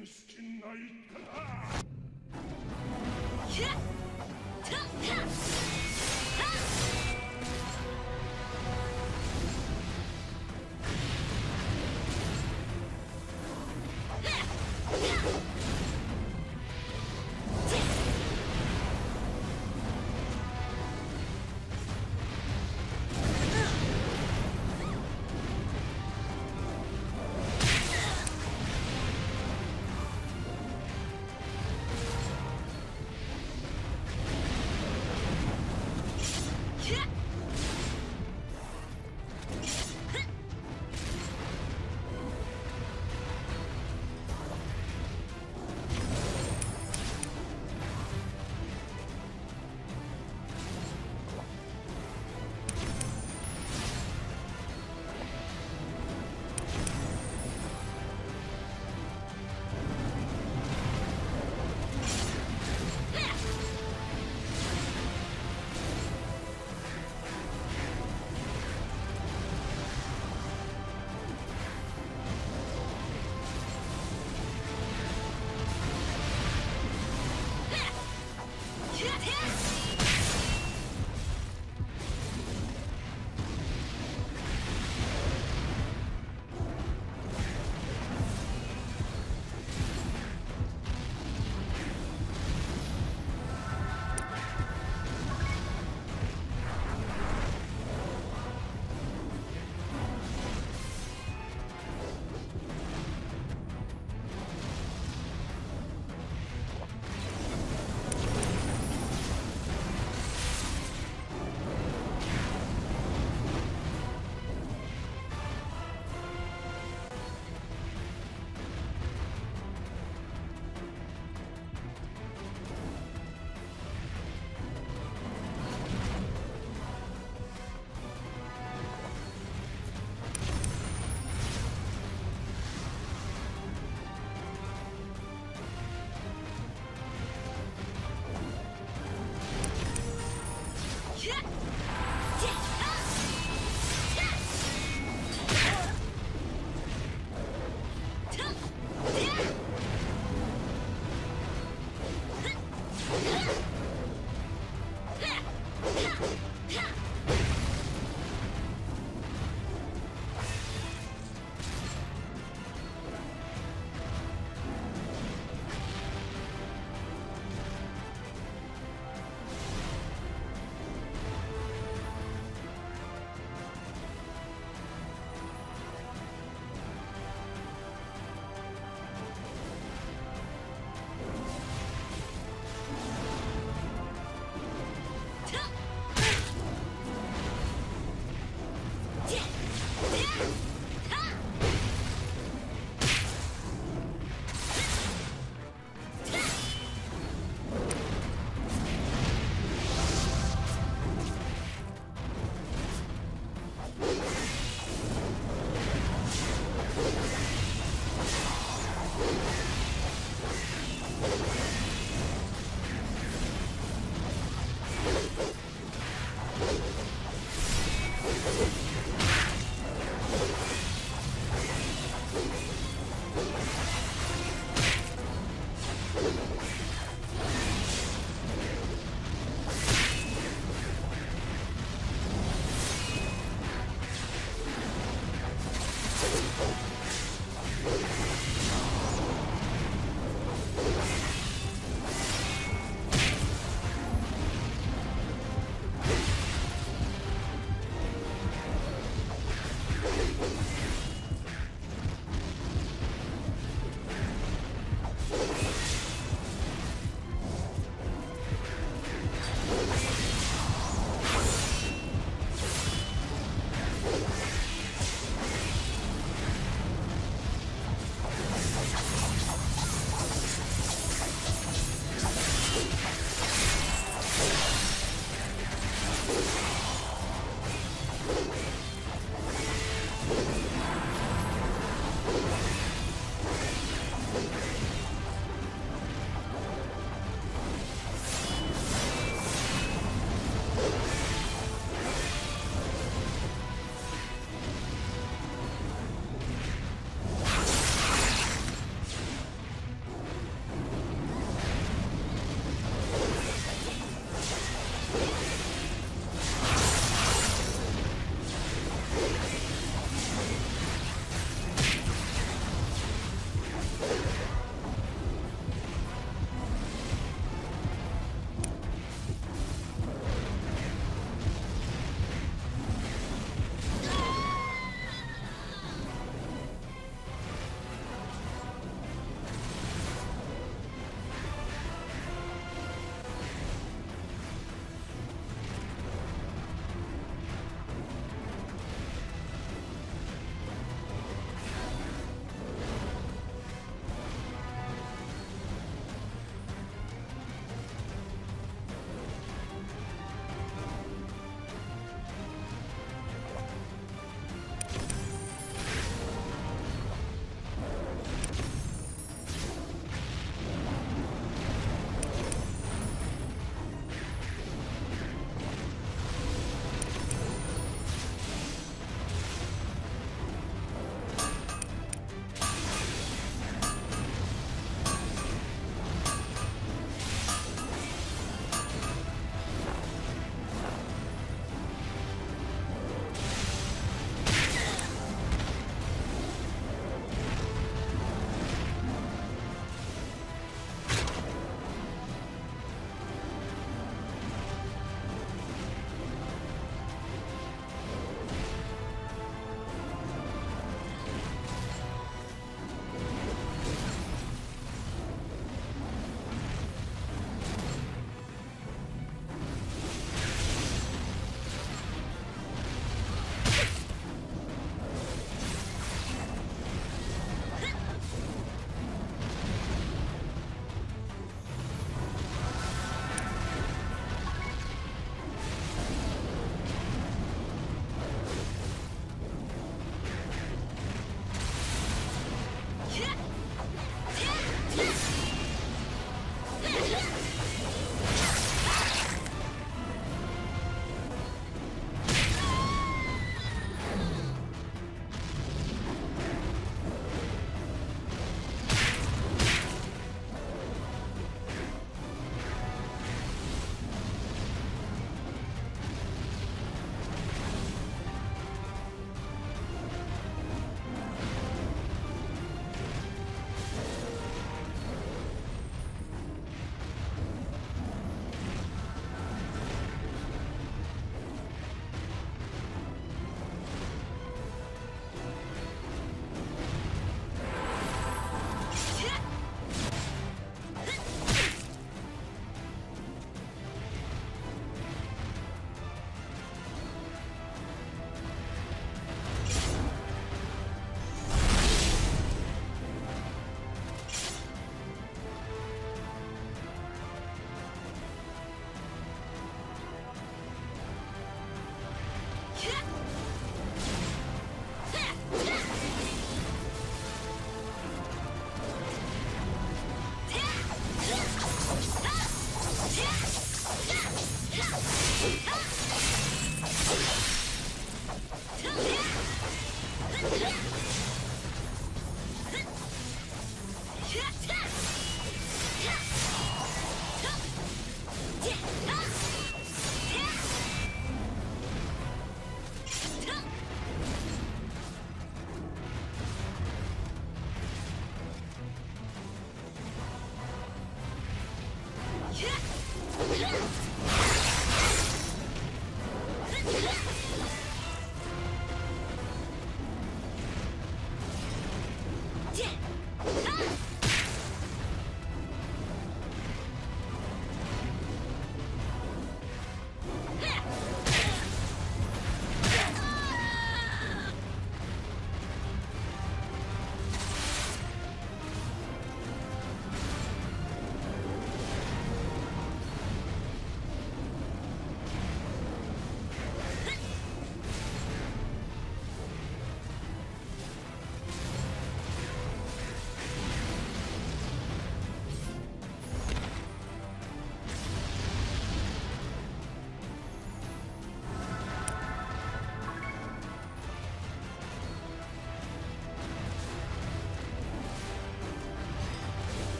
原始圏内ったな。